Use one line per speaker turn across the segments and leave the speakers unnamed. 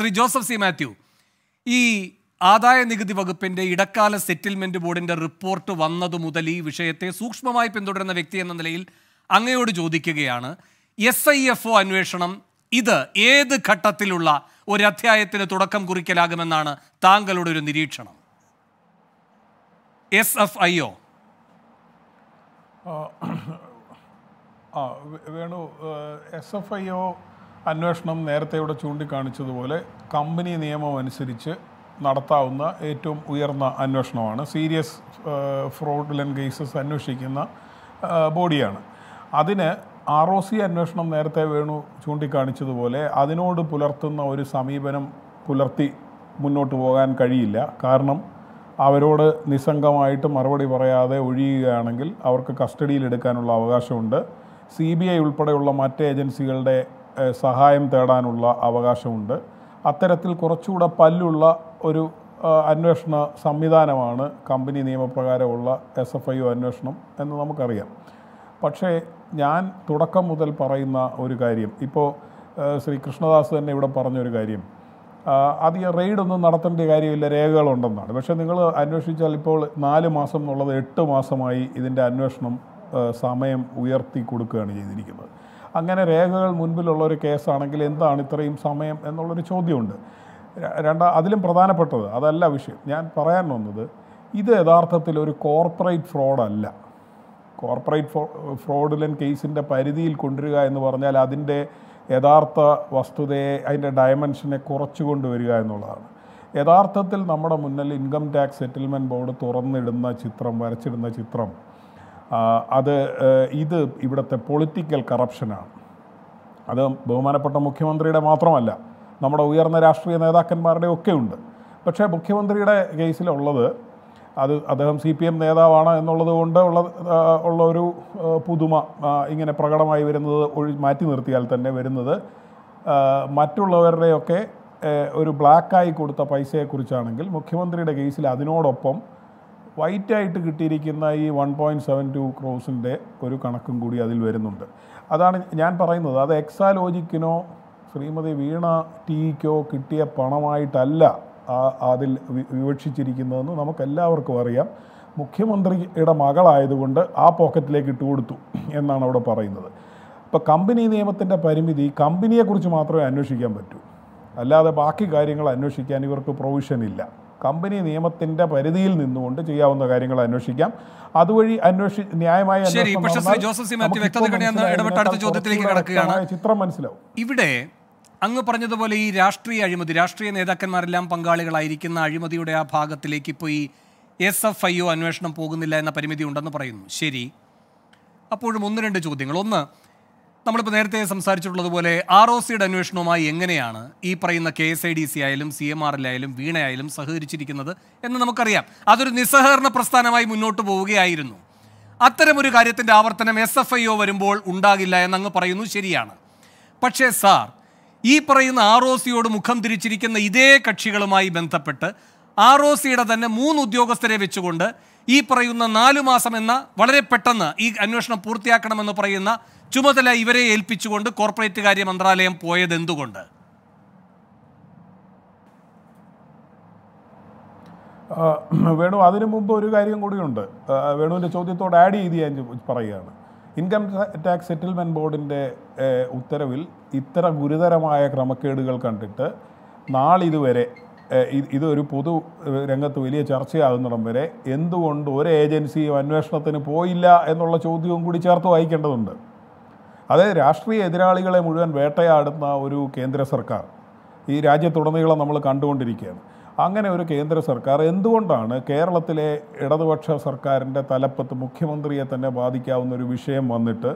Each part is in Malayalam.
ശ്രീ ജോസഫ് സി മാത്യു ഈ ആദായ നികുതി വകുപ്പിന്റെ ഇടക്കാല സെറ്റിൽമെന്റ് ബോർഡിന്റെ റിപ്പോർട്ട് വന്നതു മുതൽ ഈ വിഷയത്തെ സൂക്ഷ്മമായി പിന്തുടരുന്ന വ്യക്തി എന്ന നിലയിൽ അങ്ങയോട് ചോദിക്കുകയാണ്. എസ് ഐ എഫ് ഒ അന്വേഷണം ഇത് ഏത് ഘട്ടത്തിലുള്ള ഒരു അധ്യായത്തിന് തുടക്കം കുറിക്കലാകുമെന്നാണ് താങ്കളുടെ ഒരു നിരീക്ഷണം. S F I O
Venu S F I O അന്വേഷണം നേരത്തെ ഇവിടെ ചൂണ്ടിക്കാണിച്ചതുപോലെ കമ്പനി നിയമം അനുസരിച്ച് നടത്താവുന്ന ഏറ്റവും ഉയർന്ന അന്വേഷണമാണ്. സീരിയസ് ഫ്രോഡുലൻ കേസസ് അന്വേഷിക്കുന്ന ബോഡിയാണ്. അതിന് ആർ ഒ സി അന്വേഷണം നേരത്തെ വേണു ചൂണ്ടിക്കാണിച്ചതുപോലെ അതിനോട് പുലർത്തുന്ന ഒരു സമീപനം പുലർത്തി മുന്നോട്ട് പോകാൻ കഴിയില്ല. കാരണം അവരോട് നിസ്സംഗമായിട്ട് മറുപടി പറയാതെ ഒഴിയുകയാണെങ്കിൽ അവർക്ക് കസ്റ്റഡിയിൽ എടുക്കാനുള്ള അവകാശമുണ്ട്. സി ബി ഐ ഉൾപ്പെടെയുള്ള മറ്റ് ഏജൻസികളുടെ സഹായം തേടാനുള്ള അവകാശമുണ്ട്. അത്തരത്തിൽ കുറച്ചുകൂടെ പല്ലുള്ള ഒരു അന്വേഷണ സംവിധാനമാണ് കമ്പനി നിയമപ്രകാരമുള്ള എസ് എഫ് ഐ ഒ അന്വേഷണം എന്ന് നമുക്കറിയാം. പക്ഷേ ഞാൻ തുടക്കം മുതൽ പറയുന്ന ഒരു കാര്യം ഇപ്പോൾ ശ്രീ കൃഷ്ണദാസ് തന്നെ ഇവിടെ പറഞ്ഞൊരു കാര്യം. ഈ റെയ്ഡൊന്നും നടത്തേണ്ട കാര്യമില്ല രേഖകളുണ്ടെന്നാണ്. പക്ഷേ നിങ്ങൾ അന്വേഷിച്ചാൽ ഇപ്പോൾ നാല് മാസം എന്നുള്ളത് എട്ട് മാസമായി ഇതിന്റെ അന്വേഷണം സമയം ഉയർത്തി കൊടുക്കുകയാണ് ചെയ്തിരിക്കുന്നത്. അങ്ങനെ രേഖകൾ മുൻപിലുള്ള ഒരു കേസാണെങ്കിൽ എന്താണ് ഇത്രയും സമയം എന്നുള്ളൊരു ചോദ്യമുണ്ട്. രണ്ടാ അതിലും പ്രധാനപ്പെട്ടത് അതല്ല വിഷയം. ഞാൻ പറയാൻ വന്നത് ഇത് യഥാർത്ഥത്തിൽ ഒരു കോർപ്പറേറ്റ് ഫ്രോഡല്ല. കോർപ്പറേറ്റ് ഫ്രോ ഫ്രോഡുലൻ കേസിന്റെ പരിധിയിൽ കൊണ്ടുവരിക എന്ന് പറഞ്ഞാൽ അതിന്റെ യഥാർത്ഥ വസ്തുതയെ അതിന്റെ ഡയമെൻഷനെ കുറച്ചു കൊണ്ടുവരിക എന്നുള്ളതാണ്. യഥാർത്ഥത്തിൽ നമ്മുടെ മുന്നിൽ ഇൻകം ടാക്സ് സെറ്റിൽമെന്റ് ബോർഡ് തുറന്നിടുന്ന ചിത്രം വരച്ചിടുന്ന ചിത്രം അത് ഇത് ഇവിടുത്തെ പൊളിറ്റിക്കൽ കറപ്ഷനാണ് അത് ബഹുമാനപ്പെട്ട മുഖ്യമന്ത്രിയുടെ മാത്രമല്ല നമ്മുടെ ഉയർന്ന രാഷ്ട്രീയ നേതാക്കന്മാരുടെ ഒക്കെ ഉണ്ട്. പക്ഷേ മുഖ്യമന്ത്രിയുടെ കേസിലുള്ളത് അത് അദ്ദേഹം സി പി എം നേതാവാണ് എന്നുള്ളത് കൊണ്ട് ഉള്ള ഉള്ള ഒരു പുതുമ ഇങ്ങനെ പ്രകടമായി വരുന്നത് ഒഴി മാറ്റി നിർത്തിയാൽ തന്നെ വരുന്നത് മറ്റുള്ളവരുടെയൊക്കെ ഒരു ബ്ലാക്കായി കൊടുത്ത പൈസയെക്കുറിച്ചാണെങ്കിൽ മുഖ്യമന്ത്രിയുടെ കേസിൽ അതിനോടൊപ്പം വൈറ്റായിട്ട് കിട്ടിയിരിക്കുന്ന ഈ വൺ പോയിന്റ് സെവൻ ടു ക്രോസിന്റെ ഒരു കണക്കും കൂടി അതിൽ വരുന്നുണ്ട്. അതാണ് ഞാൻ പറയുന്നത്. അത് എക്സാലോജിക്കിനോ ശ്രീമതി വീണ ടീക്കോ കിട്ടിയ പണമായിട്ടല്ല അതിൽ വിവക്ഷിച്ചിരിക്കുന്നതെന്ന് നമുക്കെല്ലാവർക്കും അറിയാം. മുഖ്യമന്ത്രിയുടെ മകളായതുകൊണ്ട് ആ പോക്കറ്റിലേക്ക് ഇട്ട് കൊടുത്തു എന്നാണ് അവിടെ പറയുന്നത്. അപ്പോൾ കമ്പനി നിയമത്തിന്റെ പരിമിതി കമ്പനിയെക്കുറിച്ച് മാത്രമേ അന്വേഷിക്കാൻ പറ്റൂ. അല്ലാതെ ബാക്കി കാര്യങ്ങൾ അന്വേഷിക്കാൻ ഇവർക്ക് പ്രൊവിഷൻ ഇല്ല. കമ്പനി നിയമത്തിന്റെ പരിധിയിൽ നിന്നുകൊണ്ട് ചെയ്യാവുന്ന കാര്യങ്ങൾ അന്വേഷിക്കാം. അതുവഴി അന്വേഷി ന്യായമായ. ചിത്രം മനസ്സിലാവും.
ഇവിടെ അങ്ങ് പറഞ്ഞതുപോലെ ഈ രാഷ്ട്രീയ അഴിമതി രാഷ്ട്രീയ നേതാക്കന്മാരെല്ലാം പങ്കാളികളായിരിക്കുന്ന അഴിമതിയുടെ ആ ഭാഗത്തിലേക്ക് ഇപ്പോൾ ഈ എസ് എഫ് ഐ ഒ അന്വേഷണം പോകുന്നില്ല എന്ന പരിമിതി ഉണ്ടെന്ന് പറയുന്നു. ശരി. അപ്പോഴും ഒന്ന് രണ്ട് ചോദ്യങ്ങൾ. ഒന്ന് നമ്മളിപ്പോൾ നേരത്തെ സംസാരിച്ചിട്ടുള്ളതുപോലെ ആർ ഒ സിയുടെ അന്വേഷണവുമായി എങ്ങനെയാണ് ഈ പറയുന്ന K S I D C ആയാലും സി എം ആറിലായാലും വീണയായാലും സഹകരിച്ചിരിക്കുന്നത് എന്ന് നമുക്കറിയാം. അതൊരു നിസ്സഹകരണ പ്രസ്ഥാനമായി മുന്നോട്ട് പോവുകയായിരുന്നു. അത്തരമൊരു കാര്യത്തിന്റെ ആവർത്തനം എസ് എഫ് ഐ ഒ വരുമ്പോൾ ഉണ്ടാകില്ല എന്നങ്ങ് പറയുന്നു ശരിയാണ്. പക്ഷേ സാർ ഈ പറയുന്ന ആർ ഒ സിയോട് മുഖം തിരിച്ചിരിക്കുന്ന ഇതേ കക്ഷികളുമായി ബന്ധപ്പെട്ട് ആർ ഒ സിയുടെ തന്നെ മൂന്ന് ഉദ്യോഗസ്ഥരെ വെച്ചുകൊണ്ട് ഈ പറയുന്ന നാലു മാസം എന്ന വളരെ പെട്ടെന്ന് ഈ അന്വേഷണം പൂർത്തിയാക്കണമെന്ന് പറയുന്ന ചുമതല ഇവരെ ഏൽപ്പിച്ചുകൊണ്ട് കോർപ്പറേറ്റ് കാര്യ മന്ത്രാലയം പോയത് എന്തുകൊണ്ട്?
വേണു അതിനു മുമ്പ് ഒരു കാര്യം കൂടിയുണ്ട്. വേണുവിന്റെ ചോദ്യത്തോട് ആഡ് ചെയ്ത് ഞാൻ പറയുകയാണ്. ഇൻകം ടാക്സ് സെറ്റിൽമെന്റ് ബോർഡിന്റെ ഉത്തരവിൽ ഇത്ര ഗുരുതരമായ ക്രമക്കേടുകൾ കണ്ടിട്ട് നാളിതുവരെ ഇതൊരു പൊതു രംഗത്ത് വലിയ ചർച്ചയാകുന്നിടം വരെ എന്തുകൊണ്ട് ഒരു ഏജൻസിയും അന്വേഷണത്തിന് പോയില്ല എന്നുള്ള ചോദ്യവും കൂടി ചേർത്ത് വായിക്കേണ്ടതുണ്ട്. അതായത് രാഷ്ട്രീയ എതിരാളികളെ മുഴുവൻ വേട്ടയാടുന്ന ഒരു കേന്ദ്ര സർക്കാർ ഈ രാജ്യത്തുടനീളം നമ്മൾ കണ്ടുകൊണ്ടിരിക്കുകയാണ്. അങ്ങനെ ഒരു കേന്ദ്ര സർക്കാർ എന്തുകൊണ്ടാണ് കേരളത്തിലെ ഇടതുപക്ഷ സർക്കാരിന്റെ തലപ്പത്ത് മുഖ്യമന്ത്രിയെ തന്നെ ബാധിക്കാവുന്ന ഒരു വിഷയം വന്നിട്ട്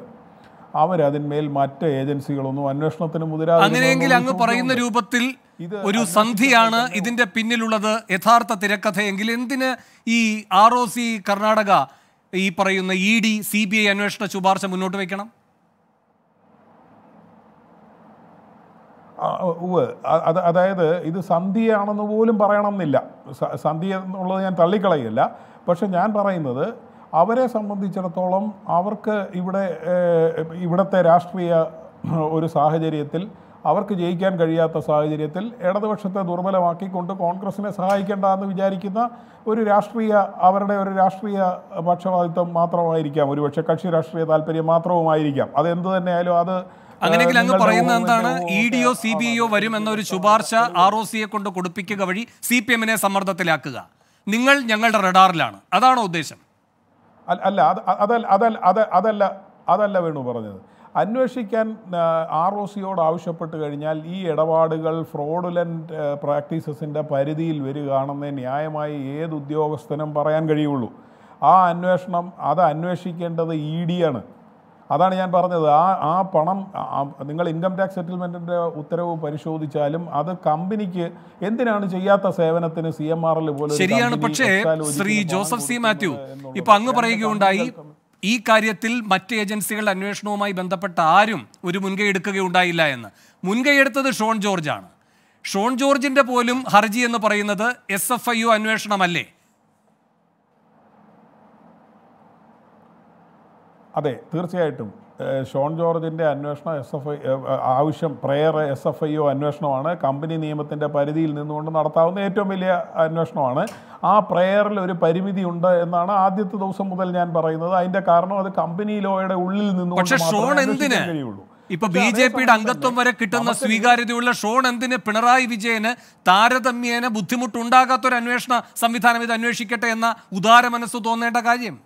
അവരതിന്മേൽ മറ്റ് ഏജൻസികളൊന്നും അന്വേഷണത്തിന് മുതിരാതെ
അങ്ങനെയെങ്കിൽ അങ്ങ് പറയുന്ന രൂപത്തിൽ ഒരു സന്ധിയാണ് ഇതിന്റെ പിന്നിലുള്ളത്. യഥാർത്ഥ തിരക്കഥയെങ്കിൽ എന്തിന് ഈ ആർ ഒ സി കർണാടക ഈ പറയുന്ന E D C B I അന്വേഷണ ശുപാർശ മുന്നോട്ട് വയ്ക്കണം?
അത് അതായത് ഇത് സന്ധിയാണെന്ന് പോലും പറയണമെന്നില്ല. സന്ധി എന്നുള്ളത് ഞാൻ തള്ളിക്കളയില്ല. പക്ഷെ ഞാൻ പറയുന്നത് അവരെ സംബന്ധിച്ചിടത്തോളം അവർക്ക് ഇവിടെ ഇവിടുത്തെ രാഷ്ട്രീയ ഒരു സാഹചര്യത്തിൽ അവർക്ക് ജയിക്കാൻ കഴിയാത്ത സാഹചര്യത്തിൽ ഇടതുപക്ഷത്തെ ദുർബലമാക്കിക്കൊണ്ട് കോൺഗ്രസിനെ സഹായിക്കേണ്ട എന്ന് വിചാരിക്കുന്ന ഒരു രാഷ്ട്രീയ അവരുടെ ഒരു രാഷ്ട്രീയ പക്ഷപാതിത്വം മാത്രമായിരിക്കാം. ഒരുപക്ഷെ കക്ഷി രാഷ്ട്രീയ താല്പര്യം മാത്രവുമായിരിക്കാം. അത് എന്ത് തന്നെയായാലും അത്
അങ്ങനെയെങ്കിൽ അങ്ങ്
പറയുന്ന
പറയുന്നത് എന്താണ്? E D O
O
C B O വരും എന്നൊരു ശുപാർശ ആർ ഒ സിയെ കൊണ്ട് കൊടുപ്പിക്കുക വഴി സി പി എമ്മിനെ സമ്മർദ്ദത്തിലാക്കുക. നിങ്ങൾ ഞങ്ങളുടെ റഡാറിലാണ്. അതാണോ ഉദ്ദേശം?
അല്ല അത് അതല്ല അതല്ല അത് അതല്ല അതല്ല വേണു പറഞ്ഞത്. അന്വേഷിക്കാൻ ആർ ഒ സിയോട് ആവശ്യപ്പെട്ട് കഴിഞ്ഞാൽ ഈ ഇടപാടുകൾ ഫ്രോഡുലന്റ് പ്രാക്ടീസസിന്റെ പരിധിയിൽ വരികയാണെന്ന് ന്യായമായി ഏത് ഉദ്യോഗസ്ഥനും പറയാൻ കഴിയുള്ളൂ. ആ അന്വേഷണം അത് അന്വേഷിക്കേണ്ടത് ഇ ഡി ആണ് അതാണ് ഞാൻ പറഞ്ഞത്. ആ ആ പണം നിങ്ങൾ ഇൻകം ടാക്സ് സെറ്റിൽമെന്റിന്റെ ഉത്തരവ് പരിശോധിച്ചാലും അത് കമ്പനിക്ക് എന്തിനാണ് ചെയ്യാത്ത സേവനത്തിന് സി എം ആർ എൽ പോലെ
ശരിയാണ്. പക്ഷേ ശ്രീ ജോസഫ് സി മാത്യു ഇപ്പൊ അങ്ങ് പറയുകയുണ്ടായി ഈ കാര്യത്തിൽ മറ്റ് ഏജൻസികളുടെ അന്വേഷണവുമായി ബന്ധപ്പെട്ട ആരും ഒരു മുൻകൈ എടുക്കുകയുണ്ടായില്ല എന്ന്. മുൻകൈ എടുത്തത് ഷോൺ ജോർജ് ആണ് ഷോൺ ജോർജിന്റെ പോലും ഹർജി എന്ന് പറയുന്നത് എസ് എഫ് ഐ ഒ അന്വേഷണമല്ലേ?
അതെ തീർച്ചയായിട്ടും. ഷോൺ ജോർജിന്റെ അന്വേഷണം എസ് എഫ് ഐ ആവശ്യം prayer S F I O അന്വേഷണമാണ്. കമ്പനി നിയമത്തിന്റെ പരിധിയിൽ നിന്നുകൊണ്ട് നടത്താവുന്ന ഏറ്റവും വലിയ അന്വേഷണമാണ്. ആ പ്രയറിൽ ഒരു പരിമിതി ഉണ്ട് എന്നാണ് ആദ്യത്തെ ദിവസം മുതൽ ഞാൻ പറയുന്നത്. അതിന്റെ കാരണം അത് കമ്പനി ലോയുടെ ഉള്ളിൽ നിന്നുകൊണ്ട് കഴിയുള്ളൂ.
ഇപ്പൊ ബി ജെ പിയുടെ അംഗത്വം വരെ കിട്ടുന്ന സ്വീകാര്യതയുള്ള ഷോൺ എന്തിന്? പിണറായി വിജയന് താരതമ്യേന ബുദ്ധിമുട്ടുണ്ടാകാത്ത ഒരു അന്വേഷണ സംവിധാനം ഇത് അന്വേഷിക്കട്ടെ എന്ന ഉദാര മനസ്സ് തോന്നേണ്ട കാര്യം.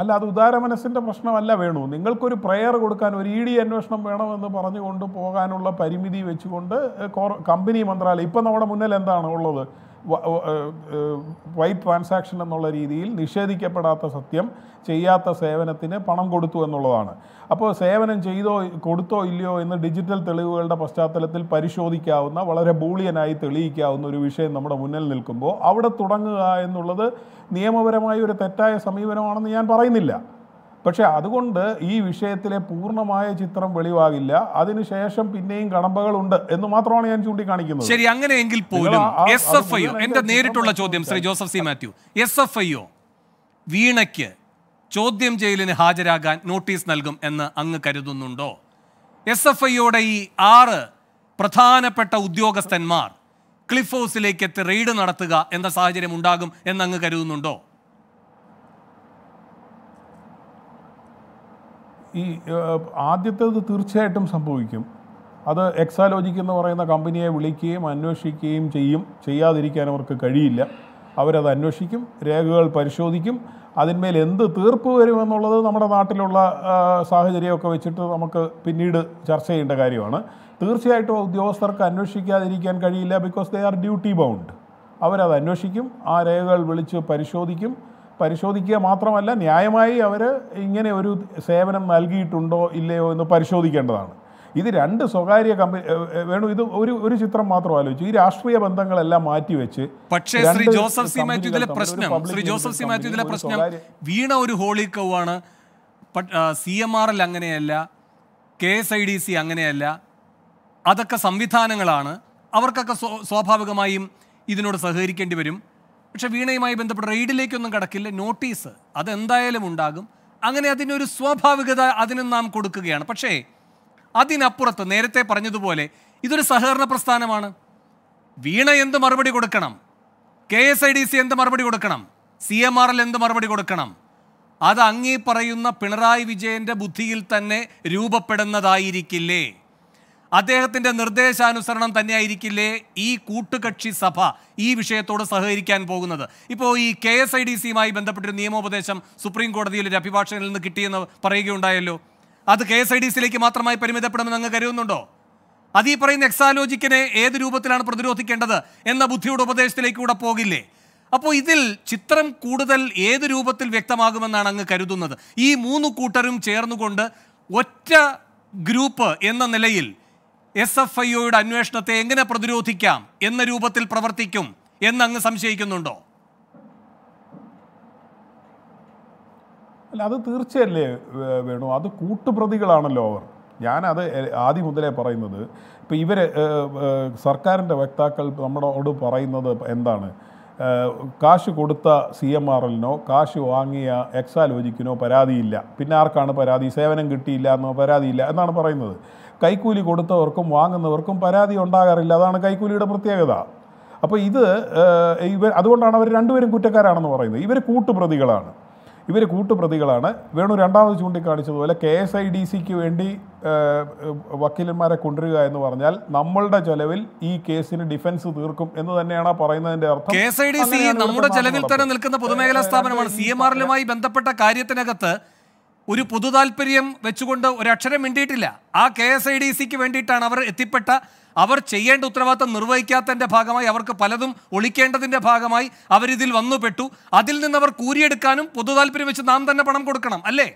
അല്ല അത് ഉദാര മനസ്സിന്റെ പ്രശ്നമല്ല വേണു. നിങ്ങൾക്കൊരു പ്രയർ കൊടുക്കാൻ ഒരു ഇ ഡി അന്വേഷണം വേണമെന്ന് പറഞ്ഞുകൊണ്ട് പോകാനുള്ള പരിമിതി വെച്ചുകൊണ്ട് കമ്പനി മന്ത്രാലയം ഇപ്പം നമ്മുടെ മുന്നിൽ എന്താണ് ഉള്ളത്? വൈറ്റ് ട്രാൻസാക്ഷൻ എന്നുള്ള രീതിയിൽ നിഷേധിക്കപ്പെടാത്ത സത്യം ചെയ്യാത്ത സേവനത്തിന് പണം കൊടുത്തു എന്നുള്ളതാണ്. അപ്പോൾ സേവനം ചെയ്തോ കൊടുത്തോ ഇല്ലയോ എന്ന് ഡിജിറ്റൽ തെളിവുകളുടെ പശ്ചാത്തലത്തിൽ പരിശോധിക്കാവുന്ന വളരെ ബൂളിയനായി തെളിയിക്കാവുന്ന ഒരു വിഷയം നമ്മുടെ മുന്നിൽ നിൽക്കുമ്പോൾ അവിടെ തുടങ്ങുക എന്നുള്ളത് നിയമപരമായ ഒരു തെറ്റായ സമീപനമാണെന്ന് ഞാൻ പറയുന്നില്ല. പക്ഷേ അതുകൊണ്ട് ഈ വിഷയത്തിലെ പൂർണമായ ചിത്രം വെളിവാകില്ല. അതിനുശേഷം പിന്നെയും കടമ്പകളുണ്ട് എന്ന് മാത്രമാണ് ഞാൻ ചൂണ്ടിക്കാണിക്കുന്നത്.
ശരി അങ്ങനെയെങ്കിൽ പോലും എസ് എഫ് ഐ എന്റെ നേരിട്ടുള്ള ചോദ്യം Shri Joseph C Mathew. S F I വീണയ്ക്ക് ചോദ്യം ചെയ്യലിന് ഹാജരാകാൻ നോട്ടീസ് നൽകും എന്ന് അങ്ങ് കരുതുന്നുണ്ടോ? എസ് എഫ് ഐയുടെ ഈ ആറ് പ്രധാനപ്പെട്ട ഉദ്യോഗസ്ഥന്മാർ ക്ലിഫ് ഹൗസിലേക്ക് എത്തി റെയ്ഡ് നടത്തുക എന്ന സാഹചര്യം ഉണ്ടാകും എന്നങ്ങ് കരുതുന്നുണ്ടോ?
ഈ ആദ്യത്തേത് തീർച്ചയായിട്ടും സംഭവിക്കും. അത് എക്സാലോജിക് എന്ന് പറയുന്ന കമ്പനിയെ വിളിക്കുകയും അന്വേഷിക്കുകയും ചെയ്യും. ചെയ്യാതിരിക്കാൻ അവർക്ക് കഴിയില്ല. അവരത് അന്വേഷിക്കും രേഖകൾ പരിശോധിക്കും. അതിന്മേൽ എന്ത് തീർപ്പ് വരുമെന്നുള്ളത് നമ്മുടെ നാട്ടിലുള്ള സാഹചര്യമൊക്കെ വെച്ചിട്ട് നമുക്ക് പിന്നീട് ചർച്ച ചെയ്യേണ്ട കാര്യമാണ്. തീർച്ചയായിട്ടും ഉദ്യോഗസ്ഥർക്ക് അന്വേഷിക്കാതിരിക്കാൻ കഴിയില്ല because they are duty bound അവരത് അന്വേഷിക്കും ആ രേഖകൾ വിളിച്ച് പരിശോധിക്കും. പരിശോധിക്കുക മാത്രമല്ല ന്യായമായി അവർ ഇങ്ങനെ ഒരു സേവനം നൽകിയിട്ടുണ്ടോ ഇല്ലയോ എന്ന് പരിശോധിക്കേണ്ടതാണ്. ഇത് രണ്ട് സ്വകാര്യ കമ്പനി വേണു ഇത് ഒരു ഒരു ചിത്രം മാത്രം ആലോചിച്ചു. ഈ രാഷ്ട്രീയ ബന്ധങ്ങളെല്ലാം മാറ്റിവെച്ച്
പക്ഷേ ശ്രീ ജോസഫ് സി മാത്യു ഇതിലെ
കമ്പനികൾ തമ്മിൽ ഒരു
പ്രശ്നം ശ്രീ ജോസഫ് സി മാത്യു ഇതിലെ പ്രശ്നം വീണ ഒരു ഹോളി കൗവാണ്. സി എം ആർ എൽ അങ്ങനെയല്ല K S I D C അങ്ങനെയല്ല അതൊക്കെ സംവിധാനങ്ങളാണ്. അവർക്കൊക്കെ സ്വാഭാവികമായും ഇതിനോട് സഹകരിക്കേണ്ടി വരും. പക്ഷെ വീണയുമായി ബന്ധപ്പെട്ട റെയ്ഡിലേക്കൊന്നും കടക്കില്ല. നോട്ടീസ് അതെന്തായാലും ഉണ്ടാകും. അങ്ങനെ അതിനൊരു സ്വാഭാവികത അതിനും നാം കൊടുക്കുകയാണ്. പക്ഷേ അതിനപ്പുറത്ത് നേരത്തെ പറഞ്ഞതുപോലെ ഇതൊരു സഹകരണ പ്രസ്ഥാനമാണ്. വീണ എന്ത് മറുപടി കൊടുക്കണം? K S I D C എന്ത് മറുപടി കൊടുക്കണം? സി എം ആർ എൽ എന്ത് മറുപടി കൊടുക്കണം? അത് അങ്ങീ പറയുന്ന പിണറായി വിജയന്റെ ബുദ്ധിയിൽ തന്നെ രൂപപ്പെടുന്നതായിരിക്കില്ലേ? അദ്ദേഹത്തിന്റെ നിർദ്ദേശാനുസരണം തന്നെയായിരിക്കില്ലേ ഈ കൂട്ടുകക്ഷി സഭ ഈ വിഷയത്തോട് സഹകരിക്കാൻ പോകുന്നത്? ഇപ്പോൾ ഈ കെ എസ് ഐ ഡി സിയുമായി ബന്ധപ്പെട്ടൊരു നിയമോപദേശം സുപ്രീം കോടതിയിൽ ഒരു അഭിഭാഷകനിൽ നിന്ന് കിട്ടിയെന്ന് പറയുകയുണ്ടായല്ലോ. അത് കെ എസ് ഐ ഡി സിയിലേക്ക് മാത്രമായി പരിമിതപ്പെടുമെന്ന് അങ്ങ് കരുതുന്നുണ്ടോ? അത് ഈ പറയുന്ന എക്സാലോജിക്കിനെ ഏത് രൂപത്തിലാണ് പ്രതിരോധിക്കേണ്ടത് എന്ന ബുദ്ധിയുടെ ഉപദേശത്തിലേക്ക് കൂടെ പോകില്ലേ? അപ്പോൾ ഇതിൽ ചിത്രം കൂടുതൽ ഏത് രൂപത്തിൽ വ്യക്തമാകുമെന്നാണ് അങ്ങ് കരുതുന്നത്? ഈ മൂന്ന് കൂട്ടരും ചേർന്നുകൊണ്ട് ഒറ്റ ഗ്രൂപ്പ് എന്ന നിലയിൽ എസ് എഫ് ഐ ഒയുടെ അന്വേഷണത്തെ എങ്ങനെ പ്രതിരോധിക്കാം എന്ന രൂപത്തിൽ പ്രവർത്തിക്കും എന്ന് അങ്ങ് സംശയിക്കുന്നുണ്ടോ?
അല്ല അത് തീർച്ചയല്ലേ വേണു. അത് കൂട്ടുപ്രതികളാണല്ലോ അവർ. ഞാനത് ആദ്യം മുതലേ പറയുന്നത്. ഇപ്പോൾ ഇവർ സർക്കാരിന്റെ വക്താക്കൾ നമ്മളോട് പറയുന്നത് എന്താണ്? കാശ് കൊടുത്ത സി എം ആർ എല്ലിനോ കാശ് വാങ്ങിയ എക്സാലോജിക്കിനോ പരാതിയില്ല. പിന്നെ ആർക്കാണ് പരാതി? സേവനം കിട്ടിയില്ല എന്നോ പരാതിയില്ല എന്നാണ് പറയുന്നത്. കൈക്കൂലി കൊടുത്തവർക്കും വാങ്ങുന്നവർക്കും പരാതി ഉണ്ടാകാറില്ല. അതാണ് കൈക്കൂലിയുടെ പ്രത്യേകത. അപ്പോൾ ഇത് ഇവർ അതുകൊണ്ടാണ് അവർ രണ്ടുപേരും കുറ്റക്കാരാണെന്ന് പറയുന്നത്. ഇവർ കൂട്ടുപ്രതികളാണ്. ഇവർ കൂട്ടുപ്രതികളാണ്. വേണു രണ്ടാമത് ചൂണ്ടിക്കാണിച്ചതുപോലെ കെ എസ് ഐ ഡി സിക്ക് വേണ്ടി വക്കീലന്മാരെ കൊണ്ടുവരിക എന്ന് പറഞ്ഞാൽ നമ്മളുടെ ചെലവിൽ ഈ കേസിന് ഡിഫൻസ് തീർക്കും എന്ന് തന്നെയാണ് പറയുന്നതിന്റെ അർത്ഥം.
K S I D C നമ്മുടെ ചെലവിൽ തന്നെ നിൽക്കുന്ന പൊതുമേഖലാ സ്ഥാപനമാണ്. സി എം ആറിലുമായി ബന്ധപ്പെട്ട കാര്യത്തിനകത്ത് ഒരു പൊതു താല്പര്യം വെച്ചുകൊണ്ട് ഒരു അക്ഷരം മിണ്ടിയിട്ടില്ല. ആ കെ എസ് ഐ ഡി സിക്ക് വേണ്ടിയിട്ടാണ് അവർ എത്തിപ്പെട്ട. അവർ ചെയ്യേണ്ട ഉത്തരവാദിത്തം നിർവഹിക്കാത്തതിന്റെ ഭാഗമായി അവർക്ക് പലതും ഒളിക്കേണ്ടതിന്റെ ഭാഗമായി അവരിതിൽ വന്നുപെട്ടു. അതിൽ നിന്ന് അവർ കൂരിയെടുക്കാനും പൊതു താല്പര്യം വെച്ച് നാം തന്നെ പണം കൊടുക്കണം അല്ലേ?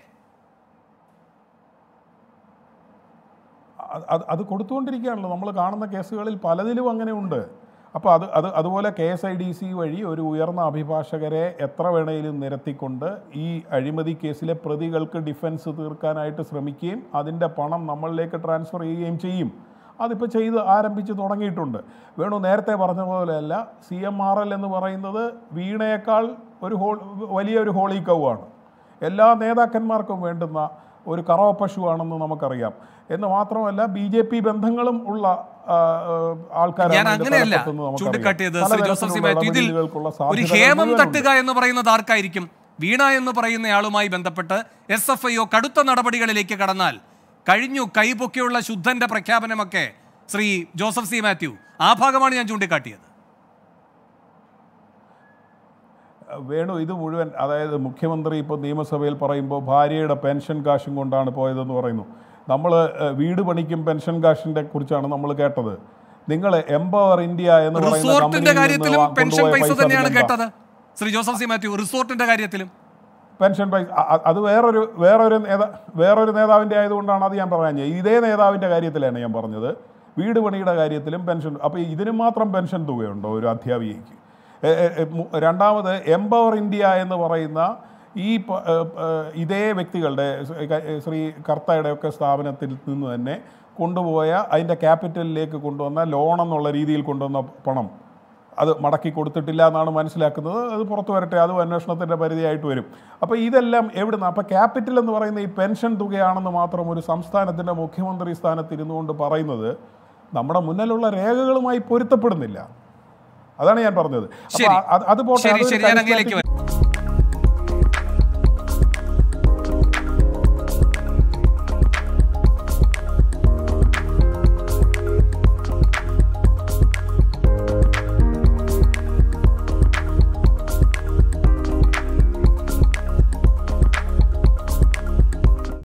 അത് കൊടുത്തുകൊണ്ടിരിക്കുകയാണല്ലോ. നമ്മൾ കാണുന്ന കേസുകളിൽ പലതിലും അങ്ങനെ ഉണ്ട്. അപ്പോൾ അത് അത് അതുപോലെ K S I D C വഴി ഒരു ഉയർന്ന അഭിഭാഷകരെ എത്ര വേണേലും നിരത്തിക്കൊണ്ട് ഈ അഴിമതി കേസിലെ പ്രതികൾക്ക് ഡിഫൻസ് തീർക്കാനായിട്ട് ശ്രമിക്കുകയും അതിന്റെ പണം നമ്മളിലേക്ക് ട്രാൻസ്ഫർ ചെയ്യുകയും ചെയ്യും. അതിപ്പോൾ ചെയ്ത് ആരംഭിച്ച് തുടങ്ങിയിട്ടുണ്ട്. വേണു നേരത്തെ പറഞ്ഞ പോലെയല്ല സി എം ആർ എൽ എന്ന് പറയുന്നത് വീണയേക്കാൾ ഒരു ഹോൾ വലിയ ഒരു ഹോളി കൗവാണ്. എല്ലാ നേതാക്കന്മാർക്കും വേണ്ടുന്ന ഒരു കറവ പശുവാണെന്ന് നമുക്കറിയാം. എന്ന് മാത്രമല്ല ബി ജെ പി ബന്ധങ്ങളും ഉള്ള
ഞാൻ അങ്ങനെയല്ല. ചൂണ്ടിക്കാട്ടിയത് ശ്രീ ജോസഫ് സി മാത്യു. ഇതിൽ ഒരു ഹേമം തട്ടുക എന്ന് പറയുന്നത് ആർക്കായിരിക്കും? വീണ എന്ന് പറയുന്നയാളുമായി ബന്ധപ്പെട്ട് എസ് എഫ് ഐ ഒ കടുത്ത നടപടികളിലേക്ക് കടന്നാൽ കഴിഞ്ഞു കൈപൊക്കിയുള്ള ശുദ്ധന്റെ പ്രഖ്യാപനമൊക്കെ ശ്രീ ജോസഫ് സി മാത്യു. ആ ഭാഗമാണ് ഞാൻ ചൂണ്ടിക്കാട്ടിയത്.
വേണു ഇത് മുഴുവൻ അതായത് മുഖ്യമന്ത്രി ഇപ്പോൾ നിയമസഭയിൽ പറയുമ്പോൾ ഭാര്യയുടെ പെൻഷൻ കാശും കൊണ്ടാണ് പോയതെന്ന് പറയുന്നു. നമ്മൾ വീട് പണിക്കും പെൻഷൻ കാഷിന്റെ കുറിച്ചാണ് നമ്മൾ കേട്ടത്. നിങ്ങൾ എംപവർ ഇന്ത്യ എന്ന്
റിസോർട്ടിന്റെ കാര്യത്തിലും പെൻഷൻ പൈസ
പൈസ
തന്നെയാണ് കേട്ടത്. ശ്രീ ജോസഫ് സി മാത്യു റിസോർട്ടിന്റെ കാര്യത്തിലും.
പെൻഷൻ പൈസ അത് വേറൊരു വേറൊരു നേതാ വേറൊരു നേതാവിന്റെ ആയതുകൊണ്ടാണ് അത് ഞാൻ പറഞ്ഞത് ഇതേ നേതാവിന്റെ കാര്യത്തിലാണ് ഞാൻ പറഞ്ഞത്. വീട് പണിയുടെ കാര്യത്തിലും പെൻഷൻ അപ്പോൾ ഇതിന് മാത്രം പെൻഷൻ തുകയുണ്ടോ ഒരു അധ്യാപികയ്ക്ക്? രണ്ടാമത് എംപവർ ഇന്ത്യ എന്ന് പറയുന്ന ഈ ഇതേ വ്യക്തികളുടെ ശ്രീ ക- കർത്തയുടെ ഒക്കെ സ്ഥാപനത്തിൽ നിന്ന് തന്നെ കൊണ്ടുപോയ അതിന്റെ ക്യാപിറ്റലിലേക്ക് കൊണ്ടുവന്ന ലോൺ എന്നുള്ള രീതിയിൽ കൊണ്ടുവന്ന പണം. അത് മടക്കി കൊടുത്തിട്ടില്ല എന്നാണ് മനസ്സിലാക്കുന്നത്. അത് പുറത്തു വരട്ടെ അതും അന്വേഷണത്തിന്റെ പരിധിയായിട്ട് വരും. അപ്പോൾ ഇതെല്ലാം എവിടുന്ന്? അപ്പോൾ ക്യാപിറ്റൽ എന്ന് പറയുന്ന ഈ പെൻഷൻ തുകയാണെന്ന് മാത്രം ഒരു സംസ്ഥാനത്തിന്റെ മുഖ്യമന്ത്രി സ്ഥാനത്ത് ഇരുന്നുകൊണ്ട് പറയുന്നത് നമ്മുടെ മുന്നിലുള്ള രേഖകളുമായി പൊരുത്തപ്പെടുന്നില്ല. അതാണ് ഞാൻ പറഞ്ഞത്. അപ്പോൾ. അത് അത് പോട്ടെ